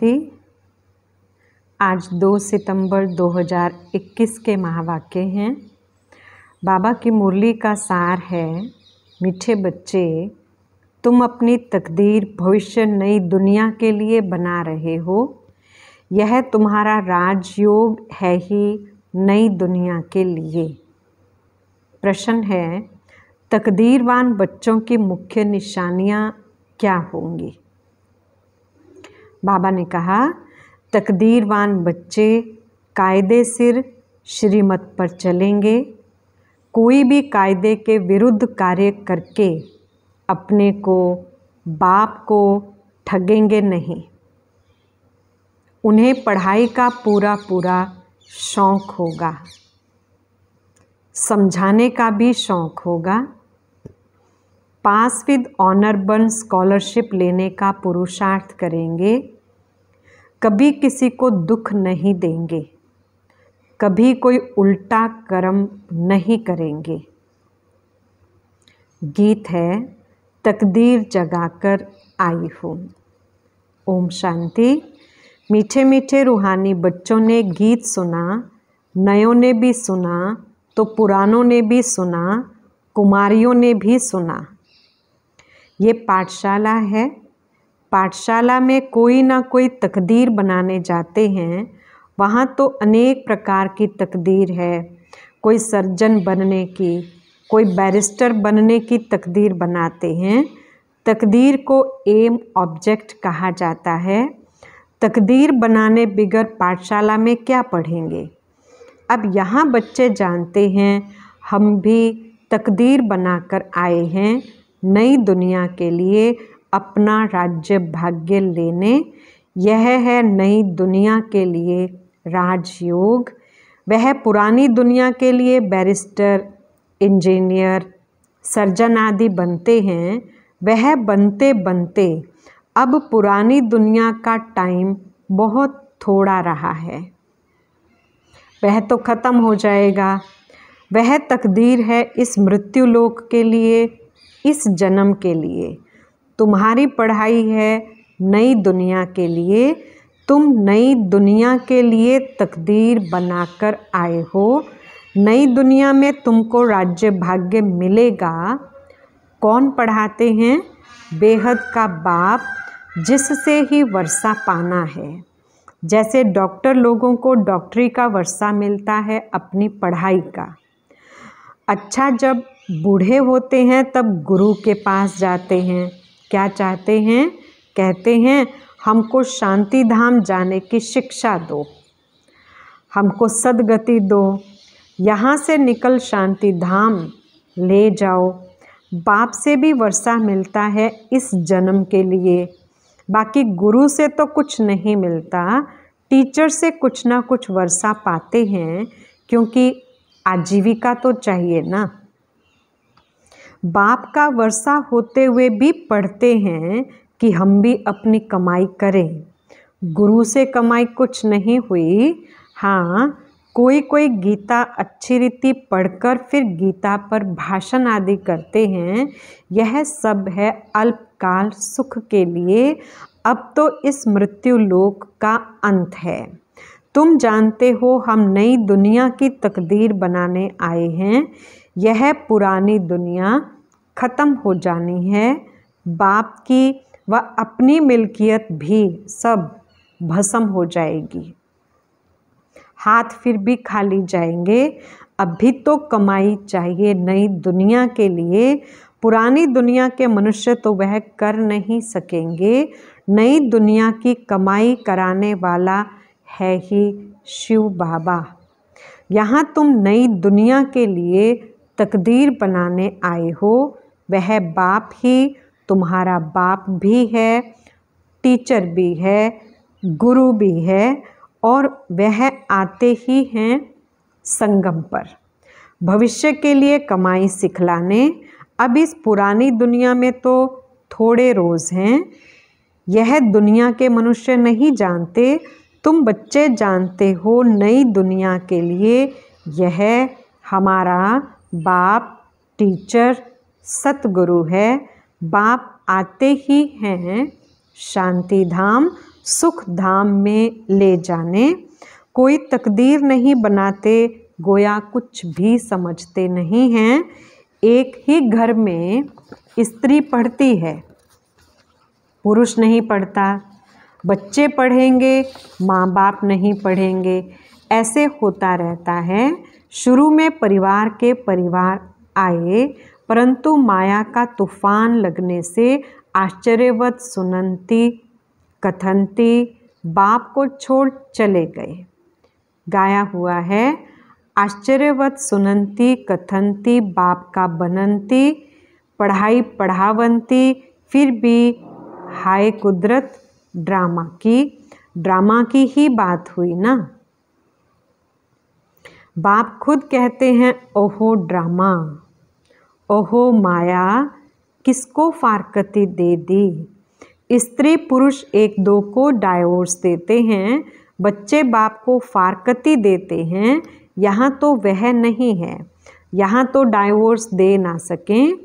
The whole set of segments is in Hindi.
शांति आज 2 सितंबर 2021 के महावाक्य हैं। बाबा की मुरली का सार है, मीठे बच्चे, तुम अपनी तकदीर भविष्य नई दुनिया के लिए बना रहे हो। यह तुम्हारा राजयोग है ही नई दुनिया के लिए। प्रश्न है, तकदीरवान बच्चों की मुख्य निशानियाँ क्या होंगी? बाबा ने कहा, तकदीरवान बच्चे कायदे सिर श्रीमत पर चलेंगे। कोई भी कायदे के विरुद्ध कार्य करके अपने को, बाप को ठगेंगे नहीं। उन्हें पढ़ाई का पूरा पूरा शौक़ होगा। समझाने का भी शौक़ होगा। पास विद ऑनर बन स्कॉलरशिप लेने का पुरुषार्थ करेंगे। कभी किसी को दुख नहीं देंगे। कभी कोई उल्टा कर्म नहीं करेंगे। गीत है, तकदीर जगाकर आई हूँ। ओम शांति। मीठे मीठे रूहानी बच्चों ने गीत सुना, नयों ने भी सुना तो पुरानों ने भी सुना, कुमारियों ने भी सुना। ये पाठशाला है पाठशाला में कोई ना कोई तकदीर बनाने जाते हैं, वहाँ तो अनेक प्रकार की तकदीर है। कोई सर्जन बनने की, कोई बैरिस्टर बनने की तकदीर बनाते हैं। तकदीर को एम ऑब्जेक्ट कहा जाता है। तकदीर बनाने बिगर पाठशाला में क्या पढ़ेंगे? अब यहाँ बच्चे जानते हैं, हम भी तकदीर बनाकर आए हैं नई दुनिया के लिए अपना राज्य भाग्य लेने। यह है नई दुनिया के लिए राजयोग। वह पुरानी दुनिया के लिए बैरिस्टर, इंजीनियर, सर्जन आदि बनते हैं। वह बनते बनते अब पुरानी दुनिया का टाइम बहुत थोड़ा रहा है। वह तो ख़त्म हो जाएगा। वह तकदीर है इस मृत्यु लोक के लिए, इस जन्म के लिए। तुम्हारी पढ़ाई है नई दुनिया के लिए, तुम नई दुनिया के लिए तकदीर बनाकर आए हो। नई दुनिया में तुमको राज्य भाग्य मिलेगा। कौन पढ़ाते हैं? बेहद का बाप जिससे ही वर्षा पाना है। जैसे डॉक्टर लोगों को डॉक्टरी का वर्षा मिलता है अपनी पढ़ाई का। अच्छा जब बूढ़े होते हैं तब गुरु के पास जाते हैं। क्या चाहते हैं? कहते हैं, हमको शांति धाम जाने की शिक्षा दो। हमको सदगति दो। यहाँ से निकल शांति धाम ले जाओ। बाप से भी वर्षा मिलता है इस जन्म के लिए। बाकी गुरु से तो कुछ नहीं मिलता। टीचर से कुछ ना कुछ वर्षा पाते हैं, क्योंकि आजीविका तो चाहिए ना। बाप का वर्षा होते हुए भी पढ़ते हैं कि हम भी अपनी कमाई करें। गुरु से कमाई कुछ नहीं हुई। हाँ कोई कोई गीता अच्छी रीति पढ़कर फिर गीता पर भाषण आदि करते हैं। यह सब है अल्पकाल सुख के लिए। अब तो इस मृत्यु लोक का अंत है। तुम जानते हो हम नई दुनिया की तकदीर बनाने आए हैं। यह पुरानी दुनिया ख़त्म हो जानी है। बाप की व अपनी मिल्कियत भी सब भस्म हो जाएगी। हाथ फिर भी खाली जाएँगे। अभी तो कमाई चाहिए नई दुनिया के लिए। पुरानी दुनिया के मनुष्य तो वह कर नहीं सकेंगे। नई दुनिया की कमाई कराने वाला है ही शिव बाबा। यहाँ तुम नई दुनिया के लिए तकदीर बनाने आए हो, वह बाप ही तुम्हारा बाप भी है, टीचर भी है, गुरु भी है और वह आते ही हैं संगम पर। भविष्य के लिए कमाई सिखलाने, अब इस पुरानी दुनिया में तो थोड़े रोज़ हैं। यह दुनिया के मनुष्य नहीं जानते, तुम बच्चे जानते हो नई दुनिया के लिए यह हमारा बाप, टीचर, सतगुरु है। बाप आते ही हैं शांति धाम सुख धाम में ले जाने। कोई तकदीर नहीं बनाते, गोया कुछ भी समझते नहीं हैं। एक ही घर में स्त्री पढ़ती है, पुरुष नहीं पढ़ता। बच्चे पढ़ेंगे, माँ बाप नहीं पढ़ेंगे। ऐसे होता रहता है। शुरू में परिवार के परिवार आए, परंतु माया का तूफ़ान लगने से आश्चर्यवत सुनंती, कथंती, बाप को छोड़ चले गए। गाया हुआ है, आश्चर्यवत सुनंती, कथंती, बाप का बनंती, पढ़ाई पढ़ावंती, फिर भी हाय कुदरत, ड्रामा की ड्रामा की ही बात हुई ना? बाप खुद कहते हैं, ओहो ड्रामा, ओहो माया, किसको फारकती दे दी? स्त्री पुरुष एक दो को डाइवोर्स देते हैं, बच्चे बाप को फारकती देते हैं, यहाँ तो वह नहीं है, यहाँ तो डाइवोर्स दे ना सकें।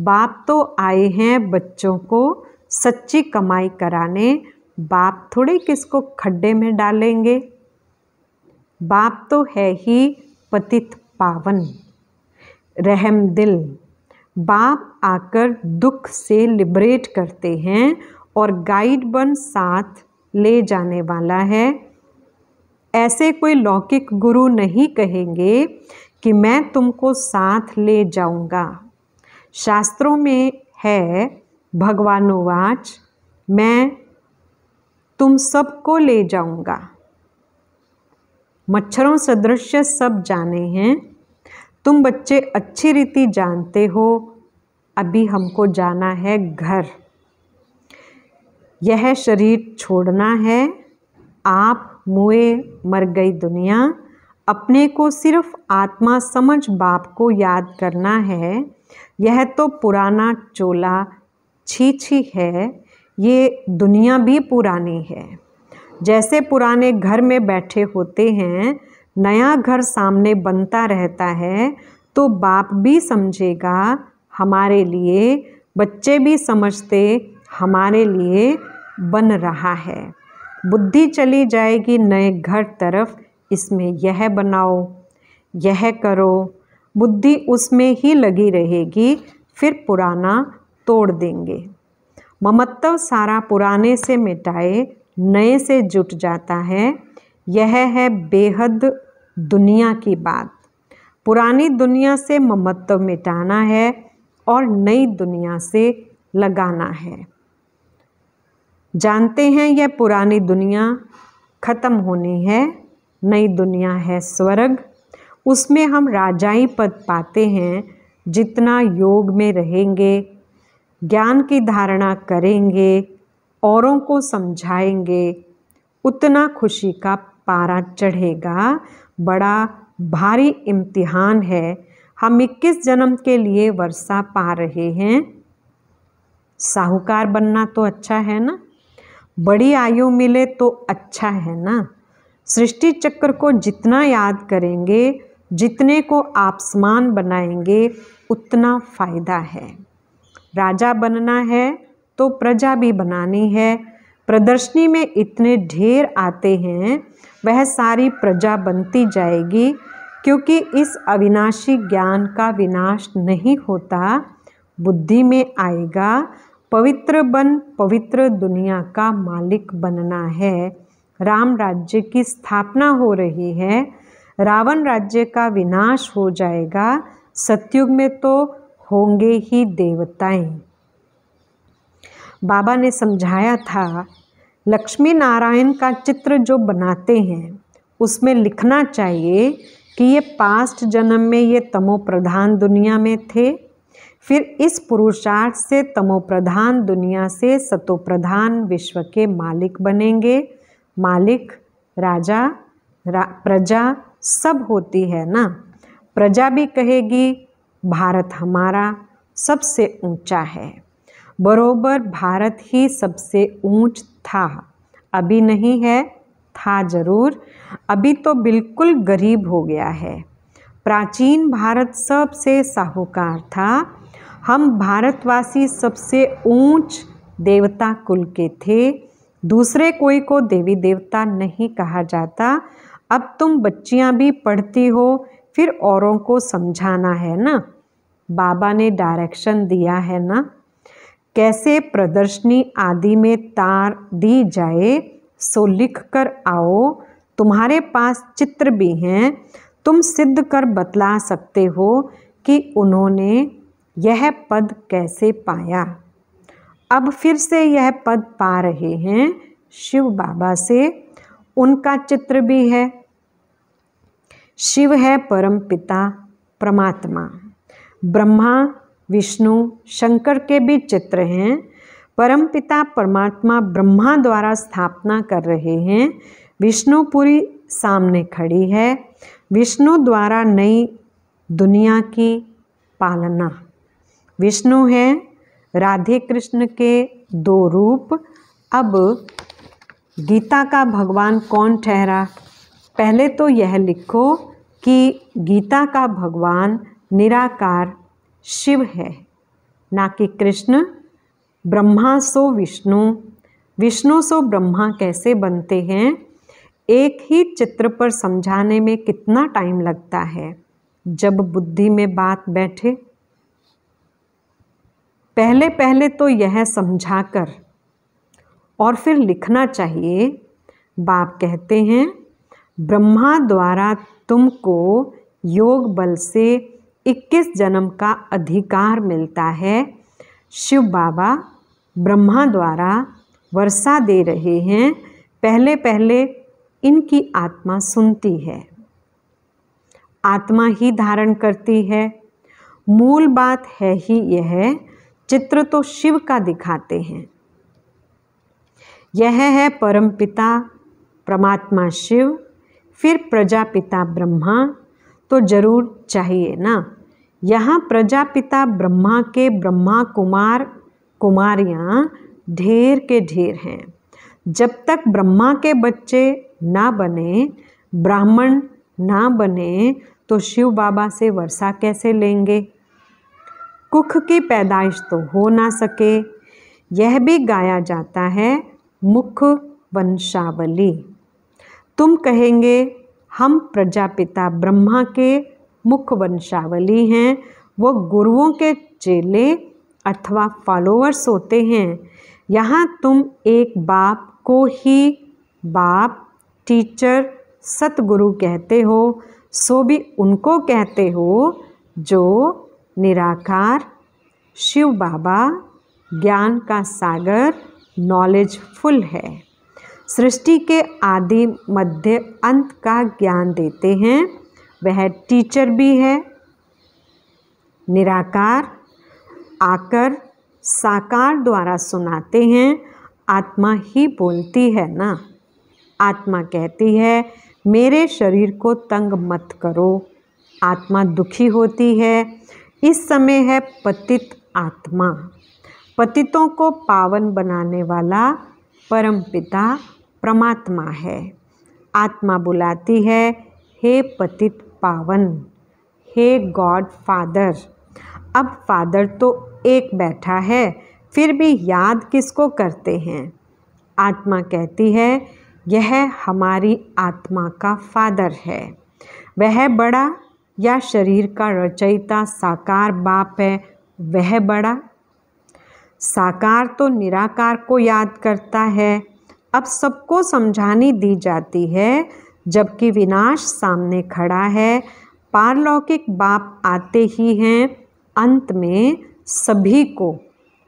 बाप तो आए हैं बच्चों को सच्ची कमाई कराने, बाप थोड़े किसको खड्डे में डालेंगे? बाप तो है ही पतित पावन। रहम दिल। बाप आकर दुख से लिबरेट करते हैं और गाइड बन साथ ले जाने वाला है। ऐसे कोई लौकिक गुरु नहीं कहेंगे कि मैं तुमको साथ ले जाऊँगा। शास्त्रों में है भगवानुवाच मैं तुम सबको ले जाऊँगा। मच्छरों सदृश सब जाने हैं। तुम बच्चे अच्छी रीति जानते हो। अभी हमको जाना है घर। यह शरीर छोड़ना है। आप मुए, मर गई दुनिया। अपने को सिर्फ़ आत्मा समझ बाप को याद करना है। यह तो पुराना चोला छी छी है। ये दुनिया भी पुरानी है। जैसे पुराने घर में बैठे होते हैं, नया घर सामने बनता रहता है तो बाप भी समझेगा, हमारे लिए, बच्चे भी समझते, हमारे लिए बन रहा है। बुद्धि चली जाएगी नए घर तरफ़, इसमें यह बनाओ, यह करो। बुद्धि उसमें ही लगी रहेगी, फिर पुराना तोड़ देंगे। ममत्व सारा पुराने से मिटाए नए से जुट जाता है। यह है बेहद दुनिया की बात। पुरानी दुनिया से ममत्व मिटाना है और नई दुनिया से लगाना है। जानते हैं यह पुरानी दुनिया ख़त्म होनी है। नई दुनिया है स्वर्ग। उसमें हम राजाई पद पाते हैं। जितना योग में रहेंगे, ज्ञान की धारणा करेंगे औरों को समझाएँगे, उतना खुशी का पारा चढ़ेगा। बड़ा भारी इम्तिहान है। हम 21 जन्म के लिए वर्षा पा रहे हैं। साहूकार बनना तो अच्छा है ना? बड़ी आयु मिले तो अच्छा है ना? सृष्टि चक्र को जितना याद करेंगे, जितने को आप समान बनाएँगे, उतना फ़ायदा है। राजा बनना है तो प्रजा भी बनानी है। प्रदर्शनी में इतने ढेर आते हैं, वह सारी प्रजा बनती जाएगी, क्योंकि इस अविनाशी ज्ञान का विनाश नहीं होता। बुद्धि में आएगा, पवित्र बन पवित्र दुनिया का मालिक बनना है। राम राज्य की स्थापना हो रही है, रावण राज्य का विनाश हो जाएगा। सतयुग में तो होंगे ही देवताएँ। बाबा ने समझाया था लक्ष्मी नारायण का चित्र जो बनाते हैं उसमें लिखना चाहिए कि ये पास्ट जन्म में ये तमो प्रधान दुनिया में थे फिर इस पुरुषार्थ से तमो प्रधान दुनिया से सतो प्रधान विश्व के मालिक बनेंगे। मालिक राजा रा, प्रजा सब होती है ना? प्रजा भी कहेगी भारत हमारा सबसे ऊँचा है। बरोबर भारत ही सबसे ऊंच था। अभी नहीं है? था ज़रूर। अभी तो बिल्कुल गरीब हो गया है। प्राचीन भारत सबसे साहूकार था। हम भारतवासी सबसे ऊंच देवता कुल के थे। दूसरे कोई को देवी देवता नहीं कहा जाता। अब तुम बच्चियाँ भी पढ़ती हो, फिर औरों को समझाना है ना? बाबा ने डायरेक्शन दिया है ना? कैसे प्रदर्शनी आदि में तार दी जाए, सो लिख कर आओ। तुम्हारे पास चित्र भी हैं। तुम सिद्ध कर बतला सकते हो कि उन्होंने यह पद कैसे पाया। अब फिर से यह पद पा रहे हैं शिव बाबा से। उनका चित्र भी है। शिव है परम पिता परमात्मा। ब्रह्मा विष्णु, शंकर के भी चित्र हैं। परम पिता परमात्मा ब्रह्मा द्वारा स्थापना कर रहे हैं। विष्णुपुरी सामने खड़ी है। विष्णु द्वारा नई दुनिया की पालना। विष्णु है राधे कृष्ण के दो रूप। अब गीता का भगवान कौन ठहरा? पहले तो यह लिखो कि गीता का भगवान निराकार शिव है। ना कि कृष्ण। ब्रह्मा सो विष्णु। विष्णु सो ब्रह्मा कैसे बनते हैं? एक ही चित्र पर समझाने में कितना टाइम लगता है? जब बुद्धि में बात बैठे। पहले पहले तो यह समझाकर और फिर लिखना चाहिए। बाप कहते हैं, ब्रह्मा द्वारा तुमको योग बल से 21 जन्म का अधिकार मिलता है। शिव बाबा ब्रह्मा द्वारा वर्षा दे रहे हैं। पहले पहले इनकी आत्मा सुनती है। आत्मा ही धारण करती है। मूल बात है ही यह, चित्र तो शिव का दिखाते हैं। यह है परमपिता, परमात्मा शिव, फिर प्रजापिता ब्रह्मा तो ज़रूर चाहिए ना। यहाँ प्रजापिता ब्रह्मा के ब्रह्मा कुमार कुमारियाँ ढेर के ढेर हैं। जब तक ब्रह्मा के बच्चे ना बने, ब्राह्मण ना बने तो शिव बाबा से वर्षा कैसे लेंगे? कुख की पैदाइश तो हो ना सके, यह भी गाया जाता है मुख वंशावली। तुम कहेंगे हम प्रजापिता ब्रह्मा के मुख वंशावली हैं। वो गुरुओं के चेले अथवा फॉलोअर्स होते हैं। यहाँ तुम एक बाप को ही बाप टीचर सतगुरु कहते हो, सो भी उनको कहते हो जो निराकार, शिव बाबा, ज्ञान का सागर नॉलेजफुल है। सृष्टि के आदि मध्य अंत का ज्ञान देते हैं। वह टीचर भी है। निराकार, आकर, साकार द्वारा सुनाते हैं। आत्मा ही बोलती है ना? आत्मा कहती है, मेरे शरीर को तंग मत करो। आत्मा दुखी होती है। इस समय है पतित आत्मा। पतितों को पावन बनाने वाला परम पिता परमात्मा है। आत्मा बुलाती है, हे पतित पावन, हे गॉड फादर, अब फादर तो एक बैठा है, फिर भी याद किसको करते हैं? आत्मा कहती है, यह हमारी आत्मा का फादर है। वह बड़ा या शरीर का रचयिता, साकार बाप है, वह बड़ा। साकार तो निराकार को याद करता है अब सबको समझानी दी जाती है, जबकि विनाश सामने खड़ा है। पारलौकिक बाप आते ही हैं, अंत में सभी को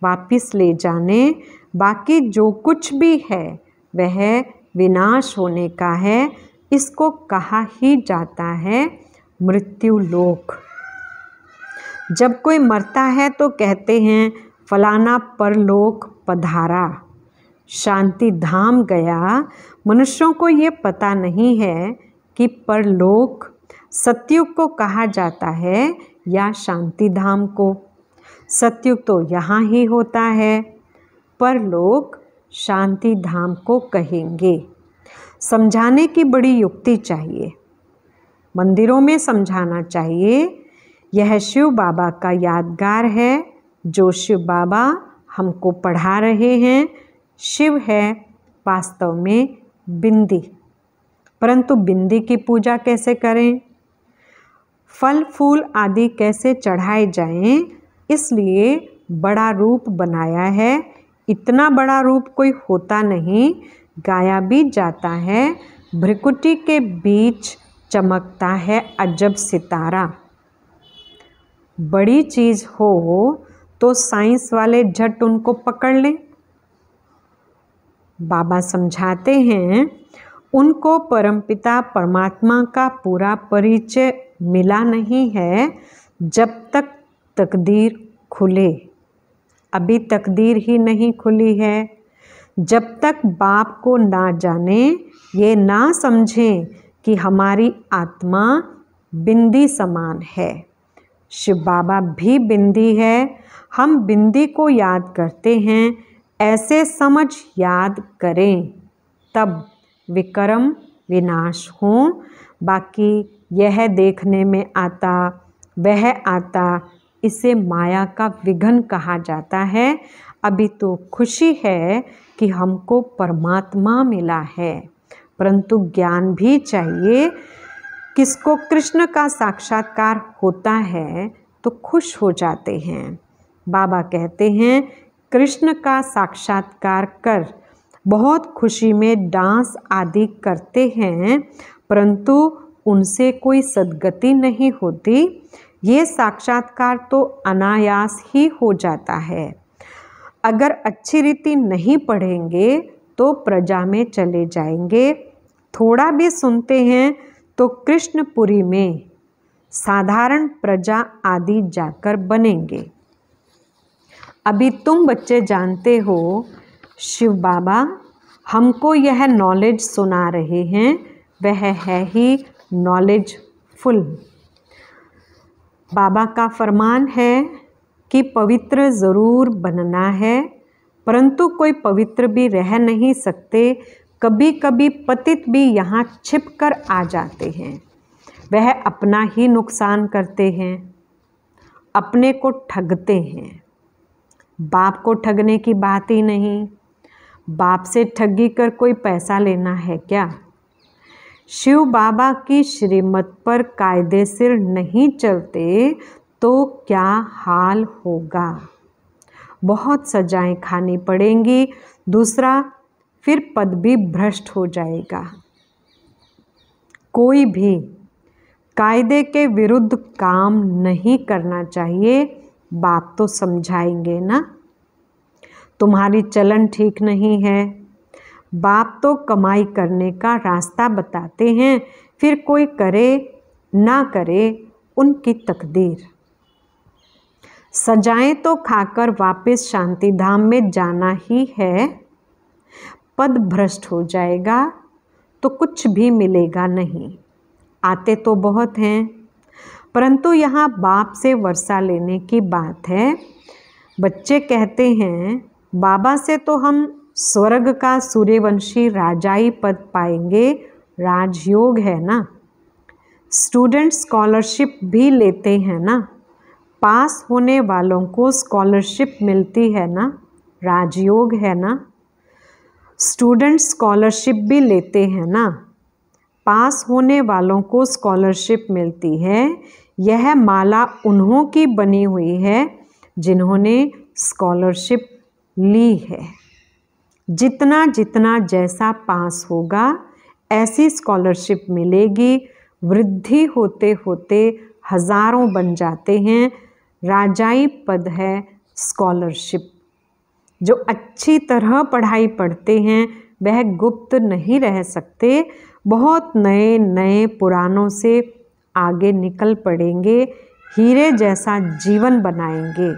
वापिस ले जाने। बाकी जो कुछ भी है, वह विनाश होने का है। इसको कहा ही जाता है मृत्यु लोक। जब कोई मरता है तो कहते हैं, फलाना परलोक पधारा। शांति धाम गया, मनुष्यों को ये पता नहीं है कि परलोक सत्युग को कहा जाता है या शांति धाम को। सत्युग तो यहाँ ही होता है, परलोक शांति धाम को कहेंगे। समझाने की बड़ी युक्ति चाहिए। मंदिरों में समझाना चाहिए, यह शिव बाबा का यादगार है, जो शिव बाबा हमको पढ़ा रहे हैं शिव है वास्तव में बिंदी। परंतु बिंदी की पूजा कैसे करें? फल, फूल आदि कैसे चढ़ाए जाएँ? इसलिए बड़ा रूप बनाया है। इतना बड़ा रूप कोई होता नहीं, गाया भी जाता है। भ्रिकुटी के बीच चमकता है अजब सितारा। बड़ी चीज़ हो तो साइंस वाले झट उनको पकड़ लें। बाबा समझाते हैं, उनको परमपिता परमात्मा का पूरा परिचय मिला नहीं है जब तक तकदीर खुले। अभी तकदीर ही नहीं खुली है। जब तक बाप को ना जाने, ये ना समझें कि हमारी आत्मा बिंदी समान है। शिव बाबा भी बिंदी है। हम बिंदी को याद करते हैं ऐसे समझ याद करें, तब विक्रम विनाश हों। बाकी यह देखने में आता, वह आता, इसे माया का विघन कहा जाता है। अभी तो खुशी है कि हमको परमात्मा मिला है, परंतु ज्ञान भी चाहिए। किसको कृष्ण का साक्षात्कार होता है तो खुश हो जाते हैं। बाबा कहते हैं कृष्ण का साक्षात्कार कर बहुत खुशी में डांस आदि करते हैं, परंतु उनसे कोई सदगति नहीं होती। ये साक्षात्कार तो अनायास ही हो जाता है। अगर अच्छी रीति नहीं पढ़ेंगे तो प्रजा में चले जाएँगे। थोड़ा भी सुनते हैं तो कृष्णपुरी में साधारण प्रजा आदि जाकर बनेंगे। अभी तुम बच्चे जानते हो, शिव बाबा हमको यह नॉलेज सुना रहे हैं, वह है ही नॉलेज फुल बाबा का फरमान है कि पवित्र ज़रूर बनना है, परंतु कोई पवित्र भी रह नहीं सकते कभी कभी पतित भी यहाँ छिप कर आ जाते हैं। वह अपना ही नुकसान करते हैं, अपने को ठगते हैं। बाप को ठगने की बात ही नहीं। बाप से ठगी कर कोई पैसा लेना है क्या? शिव बाबा की श्रीमत पर कायदे सिर नहीं चलते तो क्या हाल होगा? बहुत सजाएँ खानी पड़ेंगी, दूसरा फिर पद भी भ्रष्ट हो जाएगा। कोई भी कायदे के विरुद्ध काम नहीं करना चाहिए बाप तो समझाएँगे ना? तुम्हारी चलन ठीक नहीं है। बाप तो कमाई करने का रास्ता बताते हैं, फिर कोई करे, ना करे, उनकी तकदीर। सजाएँ तो खाकर वापस शांति धाम में जाना ही है। पद भ्रष्ट हो जाएगा तो कुछ भी मिलेगा नहीं। आते तो बहुत हैं। परंतु यहाँ बाप से वर्षा लेने की बात है। बच्चे कहते हैं, बाबा से तो हम स्वर्ग का सूर्यवंशी राजाई पद पाएँगे, राजयोग है ना? स्टूडेंट स्कॉलरशिप भी लेते हैं ना? पास होने वालों को स्कॉलरशिप मिलती है ना? राजयोग है ना? स्टूडेंट स्कॉलरशिप भी लेते हैं ना? पास होने वालों को स्कॉलरशिप मिलती है। यह माला उन्हों की बनी हुई है, जिन्होंने स्कॉलरशिप ली है। जितना जितना जैसा पास होगा, ऐसी स्कॉलरशिप मिलेगी। वृद्धि होते होते हज़ारों बन जाते हैं। राजाई पद है स्कॉलरशिप। जो अच्छी तरह पढ़ाई पढ़ते हैं, वह गुप्त नहीं रह सकते। बहुत नए नए पुरानों से आगे निकल पड़ेंगे, हीरे जैसा जीवन बनाएँगे।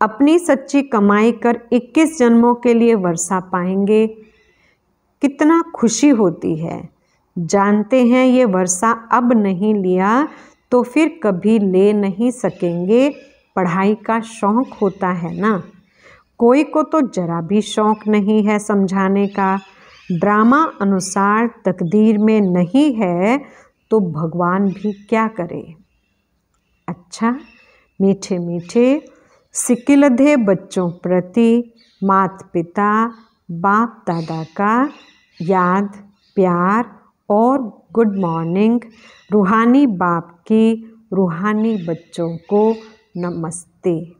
अपनी सच्ची कमाई कर 21 जन्मों के लिए वर्षा पाएँगे। कितना खुशी होती है। जानते हैं ये वर्षा अब नहीं लिया तो फिर कभी ले नहीं सकेंगे। पढ़ाई का शौक़ होता है ना। कोई को तो जरा भी शौक़ नहीं है समझाने का। ड्रामा अनुसार तकदीर में नहीं है तो भगवान भी क्या करे? अच्छा मीठे मीठे सिकिलधे बच्चों प्रति मात पिता बाप दादा का याद, प्यार और गुड मॉर्निंग, रूहानी बाप की रूहानी बच्चों को नमस्ते।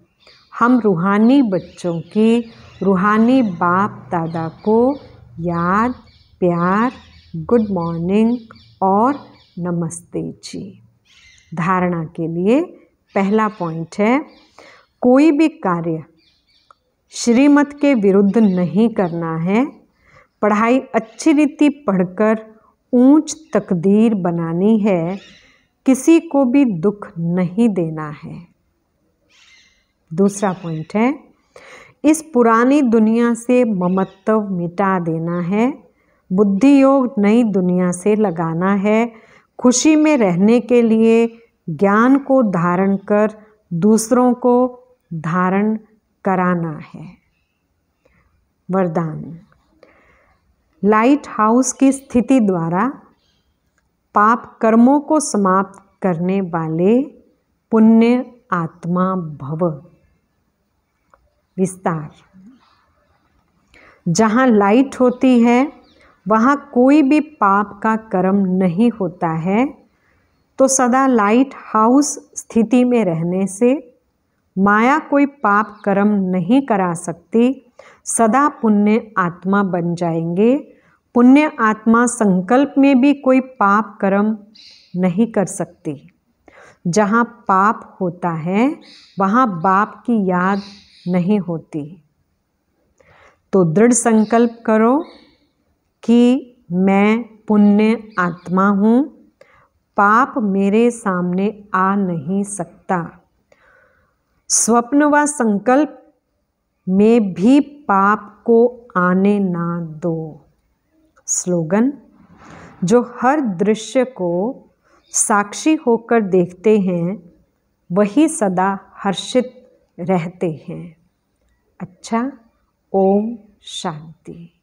हम रूहानी बच्चों की रूहानी बाप दादा को याद, प्यार, गुड मॉर्निंग और नमस्ते जी। धारणा के लिए पहला पॉइंट है, कोई भी कार्य श्रीमत के विरुद्ध नहीं करना है। पढ़ाई अच्छी रीति पढ़कर ऊंच तकदीर बनानी है। किसी को भी दुख नहीं देना है। दूसरा पॉइंट है इस पुरानी दुनिया से ममत्व मिटा देना है। बुद्धि योग नई दुनिया से लगाना है। खुशी में रहने के लिए ज्ञान को धारण कर दूसरों को धारण कराना है। वरदान। लाइट हाउस की स्थिति द्वारा पाप कर्मों को समाप्त करने वाले पुण्य आत्मा भव। विस्तार। जहाँ लाइट होती है, वहाँ कोई भी पाप का कर्म नहीं होता है। तो सदा लाइट हाउस स्थिति में रहने से माया कोई पाप कर्म नहीं करा सकती। सदा पुण्य आत्मा बन जाएँगे। पुण्य आत्मा संकल्प में भी कोई पाप कर्म नहीं कर सकती। जहाँ पाप होता है, वहाँ बाप की याद नहीं होती। तो दृढ़ संकल्प करो कि मैं पुण्य आत्मा हूँ, पाप मेरे सामने आ नहीं सकता। स्वप्न व संकल्प में भी पाप को आने ना दो। स्लोगन, जो हर दृश्य को साक्षी होकर देखते हैं, वही सदा हर्षित रहते हैं। अच्छा ओम शांति।